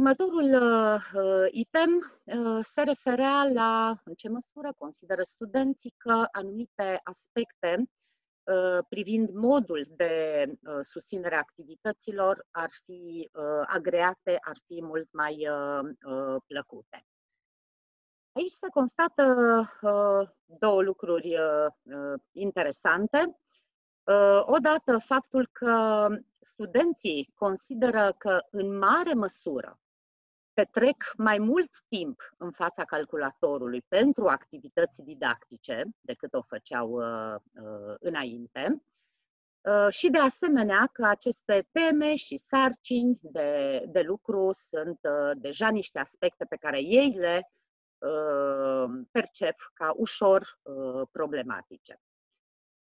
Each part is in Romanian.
Următorul uh, item uh, se referea la în ce măsură consideră studenții că anumite aspecte uh, privind modul de uh, susținere a activităților ar fi uh, agreate, ar fi mult mai uh, uh, plăcute. Aici se constată uh, două lucruri uh, uh interesante. Uh, odată, faptul că studenții consideră că, în mare măsură, petrec mai mult timp în fața calculatorului pentru activități didactice decât o făceau uh, uh, înainte. Uh, și de asemenea că aceste teme și sarcini de, de lucru sunt uh, deja niște aspecte pe care ei le uh, percep ca ușor uh, problematice.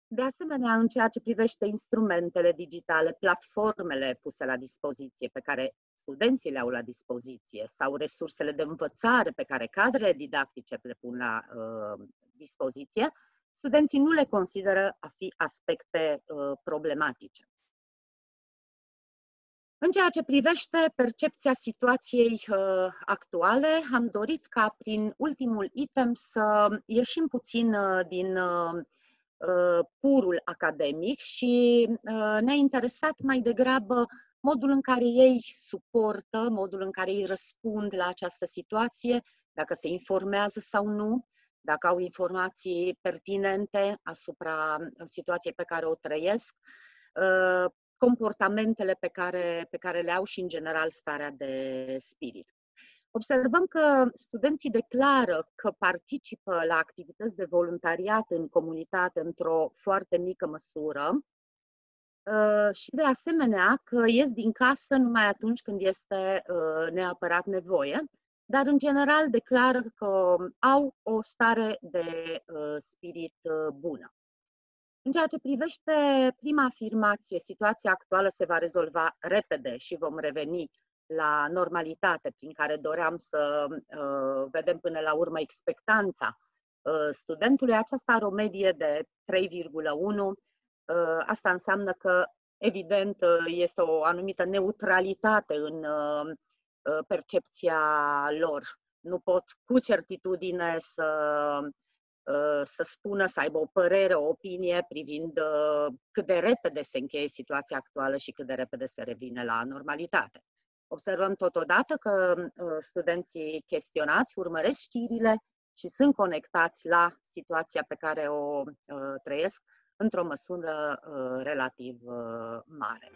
De asemenea, în ceea ce privește instrumentele digitale, platformele puse la dispoziție, pe care studenții le au la dispoziție, sau resursele de învățare pe care cadrele didactice le pun la uh, dispoziție, studenții nu le consideră a fi aspecte uh, problematice. În ceea ce privește percepția situației uh, actuale, am dorit ca prin ultimul item să ieșim puțin uh, din uh, Uh, purul academic și uh, ne-a interesat mai degrabă modul în care ei suportă, modul în care ei răspund la această situație, dacă se informează sau nu, dacă au informații pertinente asupra situației pe care o trăiesc, uh, comportamentele pe care, pe care le au și, în general, starea de spirit. Observăm că studenții declară că participă la activități de voluntariat în comunitate într-o foarte mică măsură uh, și de asemenea că ies din casă numai atunci când este uh, neapărat nevoie, dar în general declară că au o stare de uh, spirit bună. În ceea ce privește prima afirmație, situația actuală se va rezolva repede și vom reveni la normalitate prin care doream să uh, vedem până la urmă expectanța uh, studentului, aceasta are o medie de 3,1. Uh, asta înseamnă că, evident, uh, este o anumită neutralitate în uh, uh, percepția lor. Nu pot cu certitudine să să spună, să aibă o părere, o opinie privind cât de repede se încheie situația actuală și cât de repede se revine la normalitate. Observăm totodată că uh, studenții chestionați urmăresc știrile și sunt conectați la situația pe care o uh, trăiesc într-o măsură uh, relativ mare.